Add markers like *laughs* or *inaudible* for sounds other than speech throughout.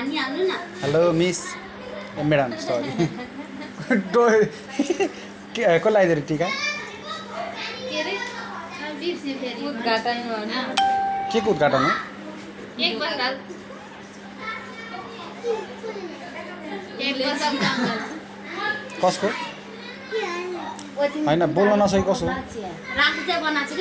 Hello miss. ए madam sorry कसलाई आइदियो टिका? के के उद्घाटन हो। कसको? होइन बोल्न नसके कसो? राति चाहिँ बनाएको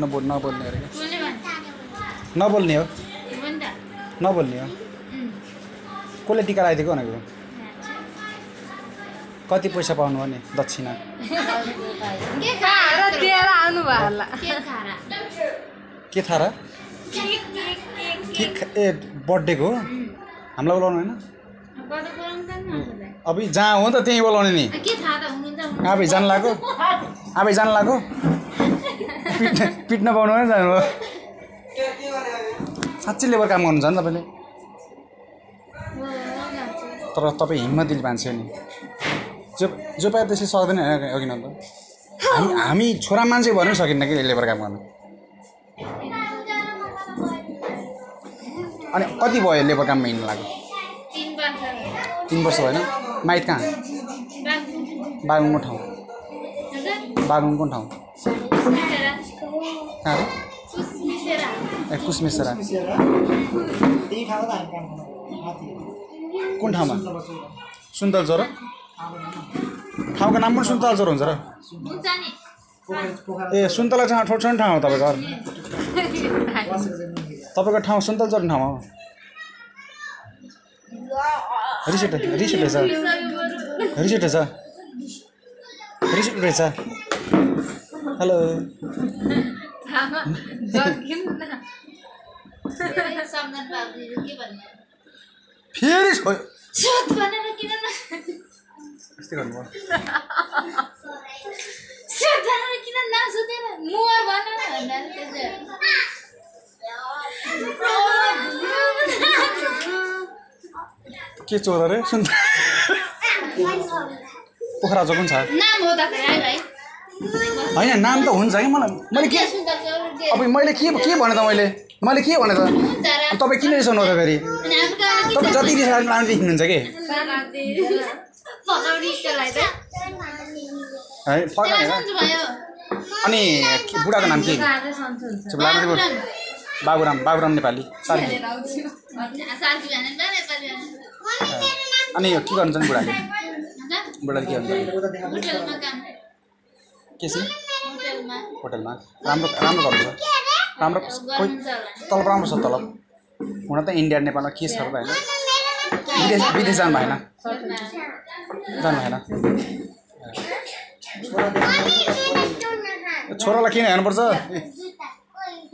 नबोल नबोल्ने अरे बोल्ने हो। नि नबोल्ने हो। कसले टिका लगाइदिएको भनेको। कति पैसा पाउनु हो नि दक्षिणा? के खाएर र दिएर आउनु भयो होला के खाएर के थाहा र केक केक केक के ख- ए बर्थडेको हो? हामीलाई बोलाउनु होइन। अब जहाँ हो नि त त्यहीँ बोलाउने नि। आफै जान लाग्यो आफै जान लाग्यो पिट्न पिट्न पाउनु होइन जानुभयो साँच्चै लेबर काम गर्नुहुन्छ नि तपाईँले? तर तपाईँ हिम्मतिल मान्छे हो नि। जो जो पायो त्यसले सक्दैन अघि न त हामी हामी छोरा मान्छे भन्नु सकिन्न कि लेबर काम गर्नु। अनि कति भयो लेबर काममा हिँड्नु लाग्यो तिन वर्ष भएन माइत कहाँ। बागलुङको ठाउँ। बागलुङको ठाउँ। ए कुसमेसरा कुन ठाउँमा? सुन्तल चोर ठाउँको नाम पनि सुन्तल चोर हुन्छ र। ए सुन्तला ठाउँ ठोट ठाउँ हो तपाईँको तपाईँको ठाउँ सुन्तल चोर ठाउँमा हो? रिस उठे रिस उठेछ रिस उठेछ रिस उठेछ हेलो। फेरि छोयो सोध भनेर किन न यस्तै गर्नुभयो सोध भनेर किन नसोधेर मुवा भनेर भन्दा के चोर अरे? सुन्त पोखरा चोक पनि छ। नाम होइन नाम त हुन्छ कि मलाई। मैले के अब मैले के के भने त मैले? मैले के भने त? तपाईँ किन रिसाउनु त फेरि तपाईँ जति रिसाएर लानु देखिनुहुन्छ कि? है अनि के- बुढाको नाम के बाबुराम बाबुराम नेपाली अनि यो के गर्नुहुन्छ नि बुढाले? बुढाले के काम। के चाहिँ होटेलमा। होटेलमा। राम्रो राम्रो गर्नुहुन्छ राम्रो कोही तलब राम्रो छ तलब। हुन त इन्डिया नेपालमा के छ र होइन विदेश विदेश जानु भएन। जानु भएन। छोरालाई किन हेर्नुपर्छ?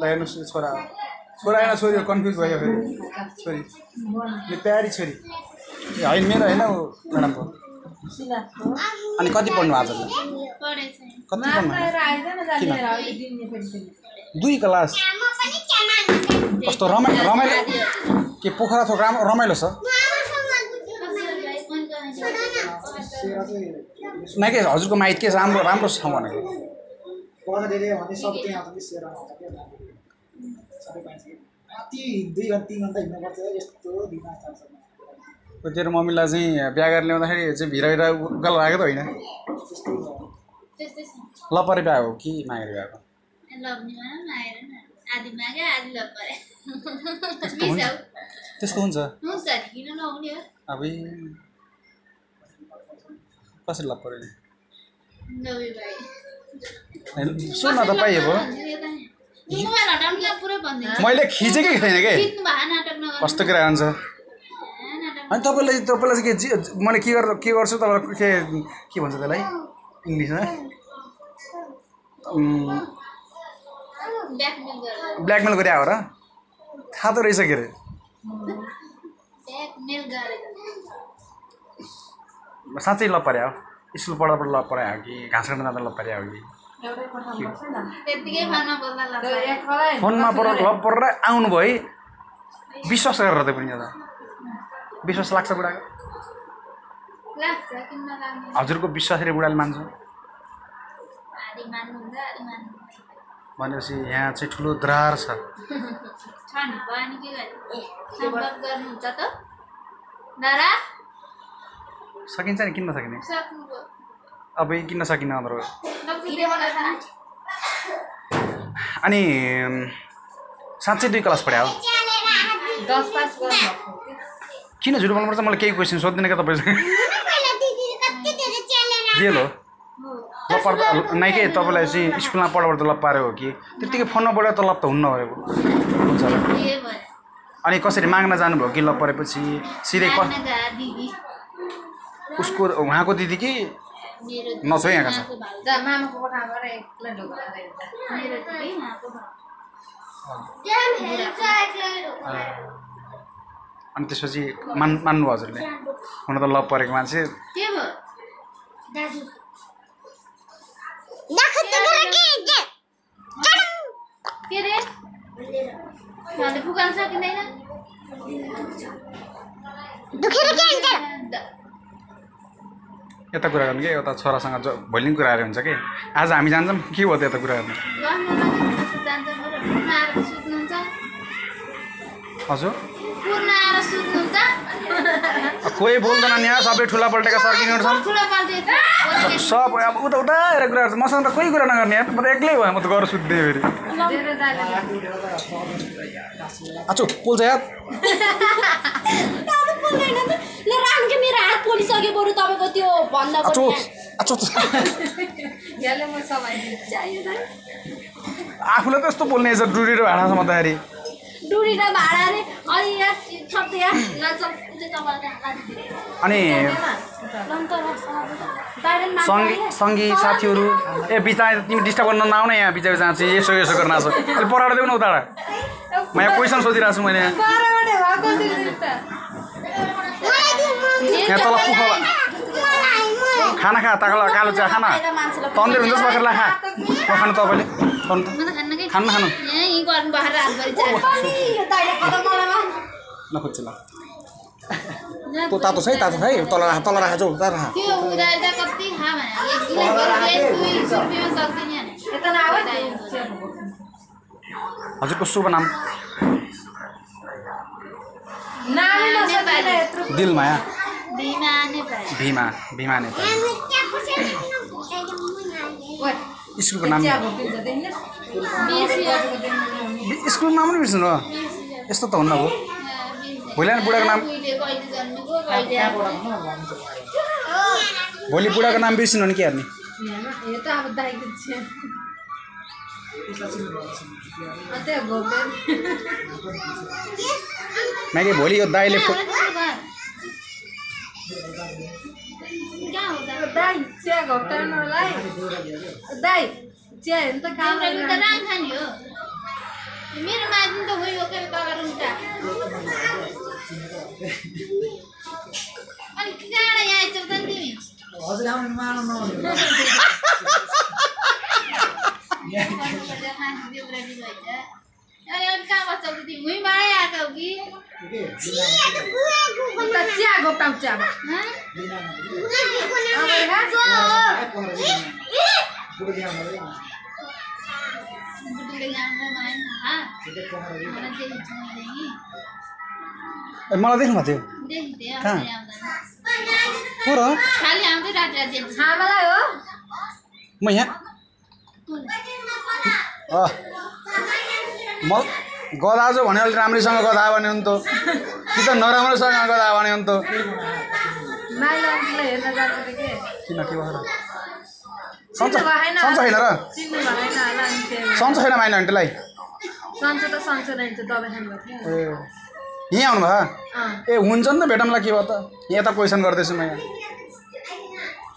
ल हेर्नुहोस् यो छोरा। छोरा होइन छोरी हो कन्फ्युज भयो फेरि। छोरी। यो प्यारी छोरी। ए होइन मेरो होइन ऊ म्याडमको। अनि कति पढ्नु आज कति पढ्नु दुई क्लास। कस्तो रमाइलो रमाइलो? के पोखरा थोक राम्रो रमाइलो छ? सेरा चाहिँ न के हजुरको माइत के राम्रो राम्रो छ भनेको हो भने सब त्यहाँ आउँछ कि सेरामा आउँछ क्या सबै पाइन्छ कि माथि दुई घन्टा तिन घन्टा हिँड्नुपर्छ यस्तो दिमाग चाल्छ तेरो मम्मीलाई चाहिँ बिहा गरेर ल्याउँदाखेरि चाहिँ भिराइर गल भएको त होइन लपरे बिहा हो कि मागेर बिहा हो त्यस्तो हुन्छ अब कसरी लपरे सुन न त पाइयो मैले खिचेकै छैन के? कस्तो कुरा हुन्छ? अनि तपाईँलाई तपाईँलाई चाहिँ के जे मैले के गर के गर्छु? तपाईँलाई के के भन्छ त्यसलाई? इङ्ग्लिसमा? ब्ल्याकमेल गरे हो र? थाहा त रहेछ के अरे साँच्चै लप परे स्कुल पढ्दा पढ्दा लप परे हो कि घाँस काट्न जाँदा लप परे हो कि फोनमा त्यो पर लप परेर आउनुभयो है विश्वास गरेर त पनि त विश्वास लाग्छ बुढाको हजुरको विश्वासले बुढाले मान्छ भनेपछि यहाँ चाहिँ ठुलो द्रार छ छ सकिन्छ नि किन्न सकिने अब किन्न अरू नपुग्ने अनि साँच्चै दुई क्लास पढ्या हो किन झुट बोल्नुपर्छ मलाई केही क्वेसन सोध्दैन क्या तपाईँसँग जेल हो ल पर्दा नै के तपाईँलाई चाहिँ स्कुलमा पढाबाट तलब पारे हो कि त्यत्तिकै फोनमा पढेर तलब त हुन्न भएको हुन्छ अनि कसरी माग्न जानुभयो कि ल परेपछि सिधै उसको उहाँको दिदी कि मेरो नछोइ यहाँका छ? अनि त्यसपछि मान मान्नु हजुरले। हुन त लभ परेको मान्छे। के भयो? दाजु। के? रे? यता कुरा गर्नु कि? यता छोरासँग ज भोलि नि कुराहरू हुन्छ कि? आज हामी जान्छौँ? के भयो त यता कुरा गर्नु? आएर हजुर। आएर कोही बोल्दैन यहाँ सबै ठुला पल्टेका सर्किनेहरू छन् सब अब उता उता हेरेर कुराहरू छ मसँग त कोही कुरा नगर्ने यार म त एक्लै भयो म त गएर सुत्दै फेरि। आचु पोल्छ के मेरो हात पोलिसक्यो बरु तपाईँको त्यो भन्दा आफूलाई त यस्तो बोल्ने रहेछ डुरी र भाँडा सम्झदाखेरि डुरी र भाडा अरे अनि अनि सङ्गी सङ्गी साथीहरू ए बिचा तिमी डिस्टर्ब गर्न नआउन यहाँ बिचा बिचा चाहिँ यसो यसो गर्न आएको देऊ न उताबाट म यहाँ क्वेसन सोधिरहेको छु मैले यहाँ त तल कुखो खाना खा ताकल कालो चिया खाना तन्देर हुन्छ बखेर खा नखानु तपाईँले त खानु खानु नखोज्छ ल त्यो तातो छ है तातो छ है तल राख तल राख जाउ तल राख त कति हजुरको शुभ नाम? दिलमाया भीमा भीमा नेपाली। स्कुलको नाम स्कुलको नाम पनि बिर्सनु हो यस्तो त हुन्न हो भोलि अनि बुढाको नाम? भोलि बुढाको नाम बिर्सिनु भने के गर्ने? माइके भोलि यो हुँदा दाइ चिया घोप्टाउनुलाई दाइ चिया हेर्नु त हो। मेरो माथि त गयो के कगर उल्टा। अनि कहाँबाट यहाँ आइपुग्छ नि। तिमी हजुर आउनु मार्नु नआउनु खाने देउराली भएछ अनि अनि कहाँ बस्छ तिमी भुइँबाटै आएको हो कि के उता चिया घोप्टाउँछ अब हँ? अब हेर, बुढीले गाउँमा भएन थाहा मलाई छु मैले नि ए, मलाई देख्नु भएको थियो कहाँ? हो र खालि आउँदै राति राति हेर्छु आमालाई हो म यहाँ म गदाजो भने अलिक राम्रैसँग गदा भने हुन् त कि त नराम्रोसँग गदा भने हुन् त किन के भयो सन्च होइन र? सन्च छैन माइन आन्टीलाई? ए। यहीँ आउनुभयो? ए हुन्छ नि त भेटौँला के भयो त? यहाँ त क्वेसन गर्दैछु म यहाँ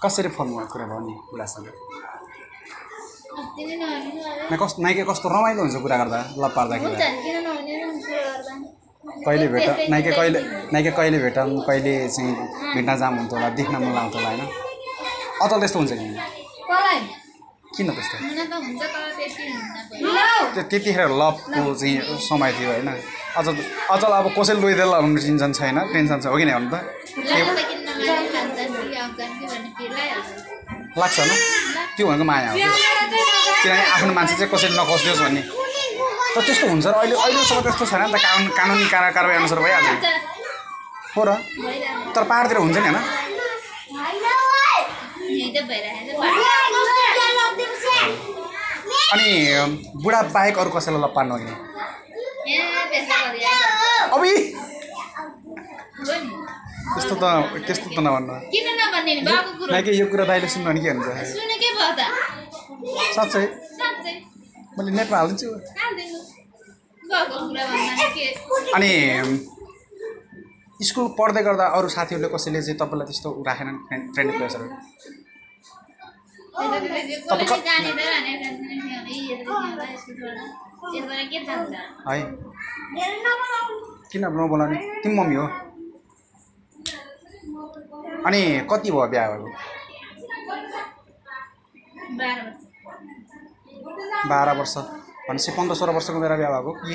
कसरी फोनमा कुरा भयो नि बुढासँग अस्ति नै नहुने अरे। न कस्तो नाइके कस्तो रमाइलो हुन्छ कुरा गर्दा ल पार्दाखेरि कहिले भेट नाइके कहिले। नाइके कहिले भेटौँ कहिले चाहिँ भेट्न जाम हुन्थ्यो होला देख्न मन लाग्थ्यो होला होइन? अचल त्यस्तो हुन्छ कि किन त्यस्तो? त्यो त्यतिखेर लभको चाहिँ समय थियो होइन? अझ अचल अब कसैले लोइदेला भन्ने टेन्सन छैन टेन्सन छ हो कि नै भन्नु त? लाग्छ लाग्छ न। त्यो भनेको माया हो। किनभने आफ्नो मान्छे चाहिँ कसैले नकसिदियोस् भन्ने। तर त्यस्तो हुन्छ र अहिले अहिलेसम्म त्यस्तो छैन नि त कानुन कानुनी कार कारवाही अनुसार भइहाल्छ। हो र? तर पाहाडतिर हुन्छ नि होइन? अनि बुढा बाहेक अरू कसैलाई लपार्नु अघि ए त्यस्तो त त्यस्तो त नभन्नु। किन नभन्ने नि? बाबु कुरो किनकि यो कुरा दाइले सुन्नु भने के हुन्छ सुनेकै भयो त? साँच्चै? साँच्चै। मैले नेटमा हालिदिन्छु। के? अनि स्कुल पढ्दै गर्दा अरू साथीहरूले कसैले चाहिँ तपाईँलाई त्यस्तो राखेनन् फ्रेन्ड रिक्वेस्टहरू के है। किन नबोलाउने? तिमी मम्मी हो। अनि कति भयो बिहा भएको बाह्र वर्ष। भनेपछि पन्ध्र सोह्र वर्षको मेरा बिहा भएको। कि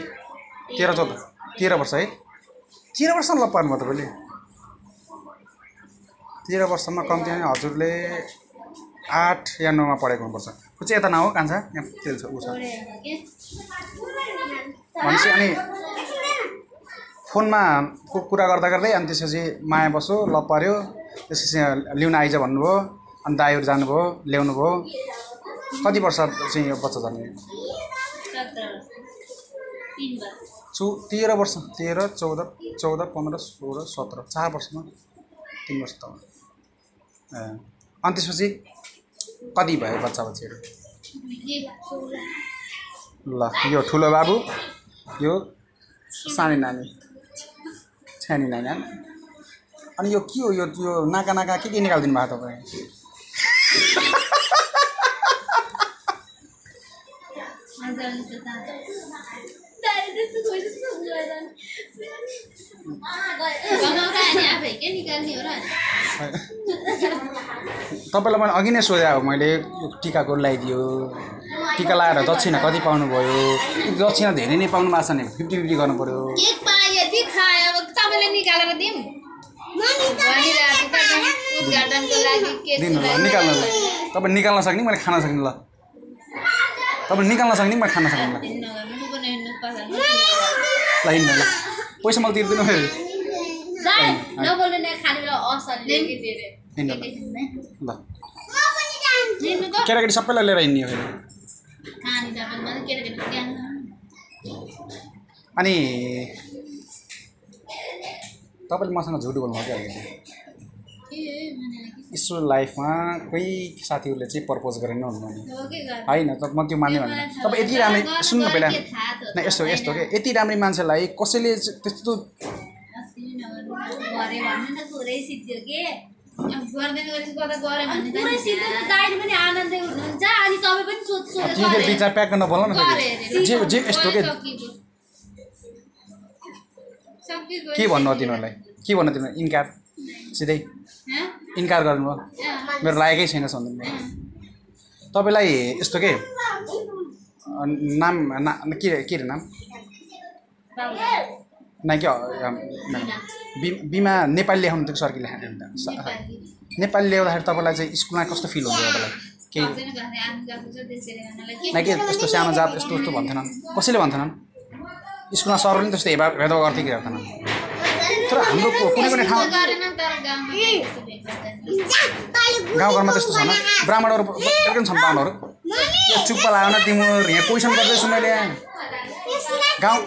तेह्र चौध तेह्र वर्ष है? तेह्र वर्षमा लपार्नु भयो तपाईँले? तेह्र वर्षमा कम्ती नै हजुरले आठ या नौमा पढेको हुनुपर्छ। ऊ चाहिँ यता नहो कान्छा? यहाँ तेल छ ऊ छ। भनेपछि अनि फोनमा कुरा गर्दा गर्दै अनि त्यसपछि माया बस्यो ल पऱ्यो। त्यसपछि लिउन आइज भन्नुभयो अनि दाईहरू जानुभयो ल्याउनु भयो कति वर्ष चाहिँ यो बच्चा जन्मियो? चौ तेह्र वर्ष। तेह्र चौध चौध पन्ध्र सोह्र सत्र चार वर्षमा तिन वर्ष त अनि त्यसपछि कति भयो बच्चा बच्चीहरू? ल यो ठुलो बाबु यो सानो नानी। सानो नानी होइन? अनि यो के हो यो यो नाका नाका के के निकालिदिनु भएको तपाईँ? त्यो तपाईँलाई मैले अघि नै सोधेँ अब मैले टिकाको लगाइदियो। टिका लगाएर दक्षिणा कति पाउनुभयो? दक्षिणा धेरै नै पाउनु भएको छ भने फिफ्टी फिफ्टी गर्नु पऱ्यो के पायो यति खायो निकालेर दिउँ उद्घाटनको लागि के निकाल्नु तपाईँ निकाल्न सक्ने मैले खान सक्ने ल। तपाईँ निकाल्न सक्ने मैले खान सक्ने ल। हिँड्नु ल पैसा मैले तिर्दिनु फेरि। ल। केटाकेटी सबैलाई लिएर हिँड्ने हो फेरि। अनि तपाईँले मसँग झुट बोल्नु क्या अलिकति के भनेर के स्कुल लाइफमा कोही साथीहरूले चाहिँ प्रपोज गरेन भन्नु नि हो के गर्नु? होइन त म त्यो मान्ने भने तपाईँ यति राम्रै सुन्नु पहिला न यस्तो यस्तो के यति राम्रै मान्छेलाई कसैले त्यस्तो के? प्याक गर्न बोल्न न जे जे यस्तो के के भन्नु हो तिनीहरूलाई? के भन्नु तिनीहरू इन्कार? सिधै? इन्कार गर्नुभयो? मेरो लागेकै छैन भन्नु तपाईँलाई यस्तो के? नाम ना के के अरे नाम? ना के बिमा नेपाली लेखाउनु थियो सरकी लेखा नेपाली ल्याउँदाखेरि तपाईँलाई चाहिँ स्कुलमा कस्तो फिल हुन्छ तपाईँलाई? केही? न के यस्तो सानो जात यस्तो यस्तो भन्थेनन्। कसैले भन्थेनन्? स्कुलमा सरले पनि त्यस्तो हेपा भेदभाव गर्थे कि गर्दैनन् तर हाम्रो कु- कुनै कुनै ठाउँ गाउँघरमा त्यस्तो छैन ब्राह्मणहरू एकदम छन् ब्राह्मणहरू चुप्पा लाग्यो न तिम्रो यहाँ क्वेसन गर्दैछु मैले गाउँ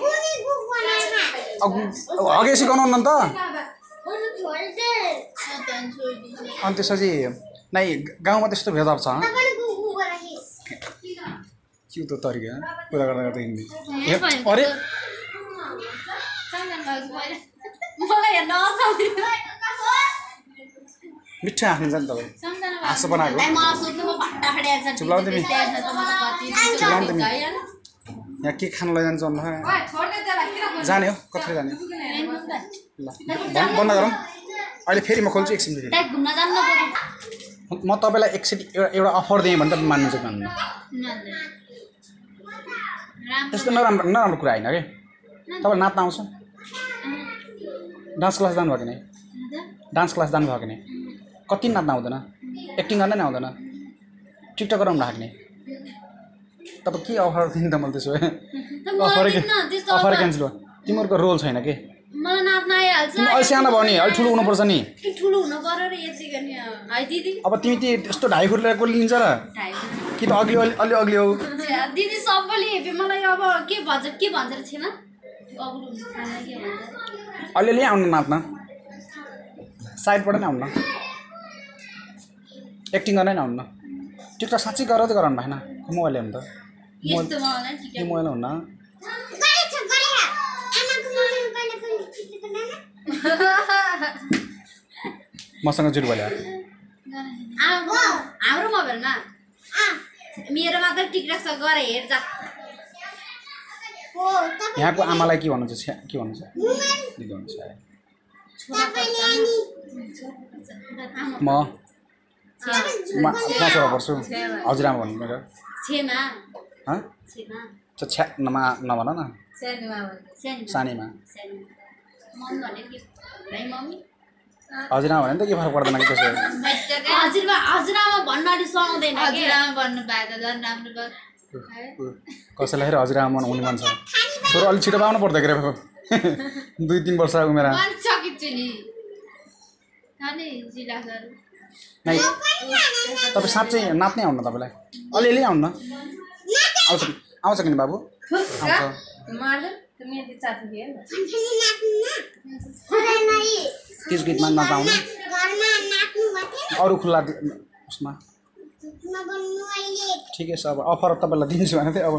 अघि सिकाउनु न त अनि त्यसपछि नै गाउँमा त्यस्तो भेदभाव छ के त तरिका कुरा गर्दा गर्दा ए, अरे मिठो आफ्नो छ नि तपाईँ हाँसो बनाएको यहाँ के खान लैजान्छ भन्नु जाने हो कति जाने ल बन्द गरौँ अहिले फेरि म खोल्छु एकछिन फेरि म तपाईँलाई एकचोटि एउटा एउटा अफर दिएँ भने तपाईँ मान्नुहुन्छ मान्नु त्यस्तो नराम्रो नराम्रो कुरा होइन कि तपाईँ नाच्न आउँछ डान्स क्लास जानुभयो कि नै? डान्स क्लास जानुभयो कि नै? कति नाच्न आउँदैन एक्टिङ गर्न नै आउँदैन टिकटक गराउनु राख्ने तपाईँ के अफर दिनु त मैले त्यसो भए? *laughs* अफर अफर क्यान्सल भयो। तिमीहरूको रोल छैन के? अहिले सानो भयो नि अलिक ठुलो हुनुपर्छ नि। अब तिमी ती त्यस्तो ढाई फुट ल्याएको लिन्छ र। कि त अग्ली अलि अलि अग्ली हो? *laughs* दिदी सबैले मलाई अब के भन्छ के भन्छ र अलिअलि आउनु नाच्न साइडबाट नै आउनु एक्टिङ गर्न नै। आउनु टिकटक साँच्चै गर त। गराउनु भएन मोबाइल हेर्नु त मोबाइल हुन्न मसँग जुट भयो हाम्रो मोबाइलमा। मेरो मात्र टिकटक छ गएर हेर जा। यहाँको आमालाई के भन्नुहुन्छ? के भन्नुहुन्छ? दिदी भन्नुहुन्छ? है। म म कहाँ छोरा पर्छु हजुरआमा भन्नु मेरो। छेमा हँ? छेमा त्यो छ्या नमा नभन न। सानोमा भन्नु। हजुरआमा भने त के फरक पर्दैन कि त्यसो हजुरआमा भन्नु अलिक सुहाउँदैन कि? हजुरआमा भन्नु पाए त झन् राम्रो भयो। कसैलाई फेरि हजुरआमा हुने मन छ छोरो अलिक छिटो पाउनु पर्छ के अरे दुई तिन वर्ष उमेर। नि। नै तपाईँ साँच्चै नाच्नै आउनु तपाईँलाई। अलिअलि आउनु आउँछ कि आउँछ कि नि बाबु? आउँछ। ना तिस गीतमा नचाउनु अरू खुल्ला उसमा। ठिकै छ अब अफर तपाईँलाई दिन्छु भने चाहिँ अब